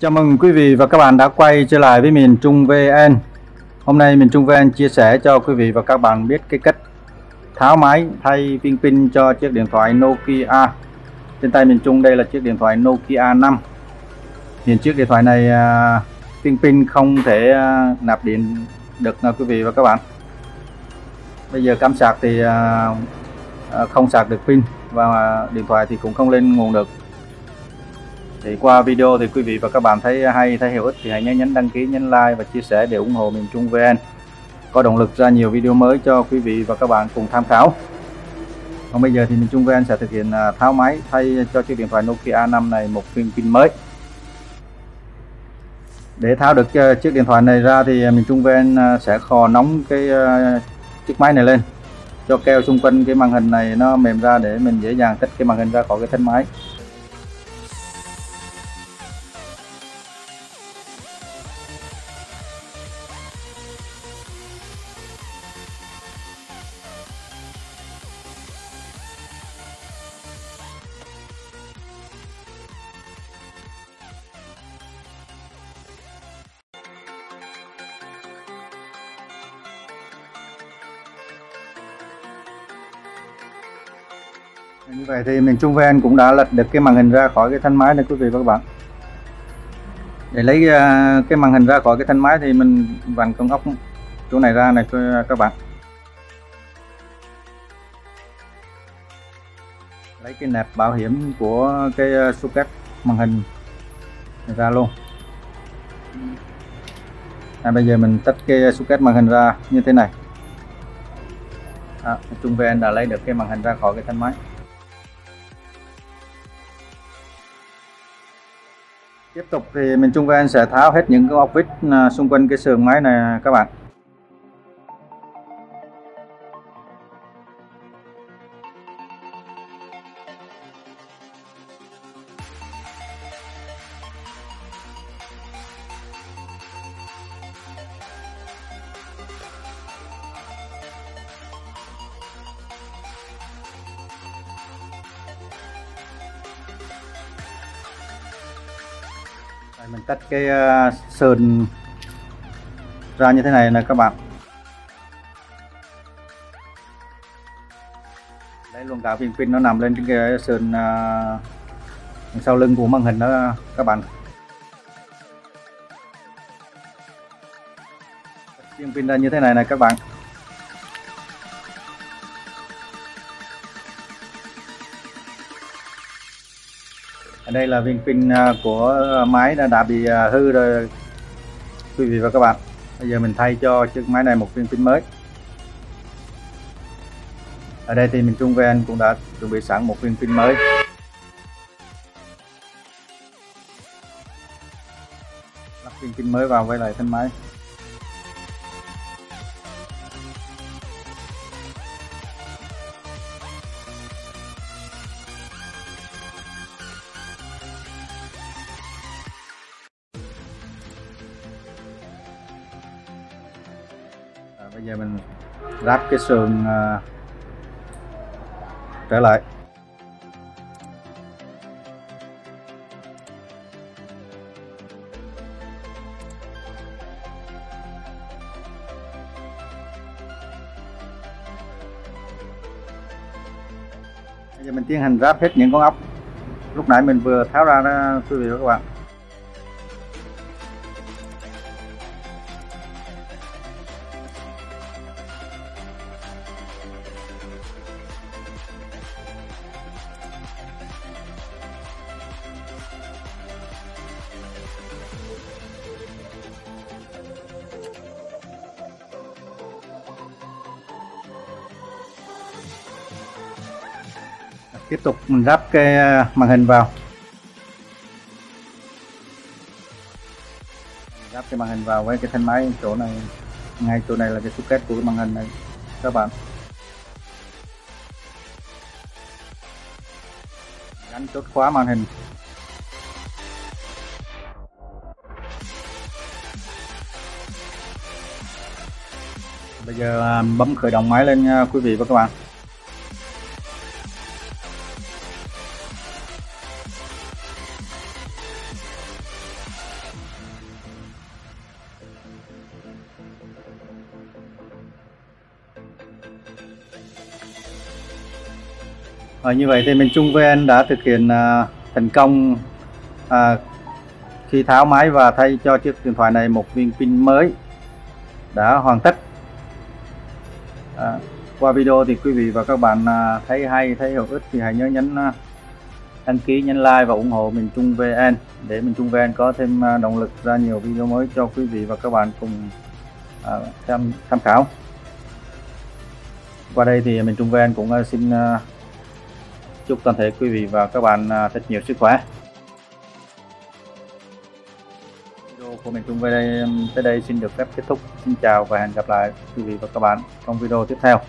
Chào mừng quý vị và các bạn đã quay trở lại với miền Trung VN. Hôm nay miền Trung VN chia sẻ cho quý vị và các bạn biết cái cách tháo máy thay viên pin cho chiếc điện thoại Nokia. Trên tay miền Trung đây là chiếc điện thoại Nokia 5. Hiện chiếc điện thoại này pin viên pin không thể à, nạp điện được nha quý vị và các bạn. Bây giờ cắm sạc thì à, không sạc được pin và điện thoại thì cũng không lên nguồn được thì qua video thì quý vị và các bạn thấy hay, thấy hữu ích thì hãy nhớ nhấn đăng ký, nhấn like và chia sẻ để ủng hộ miền Trung VN có động lực ra nhiều video mới cho quý vị và các bạn cùng tham khảo. Còn bây giờ thì miền Trung VN sẽ thực hiện à, tháo máy thay cho chiếc điện thoại Nokia 5 này một viên pin mới. Để tháo được à, chiếc điện thoại này ra thì miền Trung VN à, sẽ khò nóng cái chiếc máy này lên, cho keo xung quanh cái màn hình này nó mềm ra để mình dễ dàng tách cái màn hình ra khỏi cái thân máy. Như vậy thì miền Trung Ven cũng đã lật được cái màn hình ra khỏi cái thân máy này quý vị và các bạn. Để lấy à, cái màn hình ra khỏi cái thân máy thì mình vặn con ốc chỗ này ra này các bạn. Lấy cái nẹp bảo hiểm của cái à, socket màn hình này ra luôn. À, bây giờ mình tách cái socket màn hình ra như thế này. À, Trung VN đã lấy được cái màn hình ra khỏi cái thân máy. Tiếp tục thì mình Trung anh sẽ tháo hết những cái ốc vít à, xung quanh cái sườn máy này các bạn. Mình tách cái ờ, uh, sườn ra như thế này nè các bạn. Lấy luôn cả viên pin nó nằm lên trên cái sườn uh, ờ, sau lưng của màn hình đó các bạn. Viên pin ra như thế này này các bạn. Đây là viên pin à, của à, máy đã, đã bị à, hư rồi. Quý vị và các bạn bây giờ mình thay cho chiếc máy này một viên pin mới. Ở đây thì mình Trung VN cũng đã chuẩn bị sẵn một viên pin mới. Lắp viên pin mới vào với lại thân máy. Bây giờ mình ráp cái sườn uh, trở lại. Bây giờ mình tiến hành ráp hết những con ốc. Lúc nãy mình vừa tháo ra đó quý vị và các bạn. Tiếp tục mình lắp cái à, màn hình vào. Lắp cái màn hình vào với cái thân máy chỗ này. Ngay chỗ này là cái socket của cái màn hình này. Các bạn. Gắn chốt khóa màn hình. Bây giờ à, bấm khởi động máy lên nha quý vị và các bạn. Và như vậy thì mình Trung VN đã thực hiện à, thành công à, khi tháo máy và thay cho chiếc điện thoại này một viên pin mới đã hoàn tất. À, qua video thì quý vị và các bạn à, thấy hay thấy hữu ích thì hãy nhớ nhấn à, đăng ký nhấn like và ủng hộ mình Trung VN để mình Trung VN có thêm à, động lực ra nhiều video mới cho quý vị và các bạn cùng à, tham tham khảo qua đây thì mình Trung VN cũng à, xin à, chúc toàn thể quý vị và các bạn à, thật nhiều sức khỏe. Video của mình chung về đây, tới đây xin được phép kết thúc. Xin chào và hẹn gặp lại quý vị và các bạn trong video tiếp theo.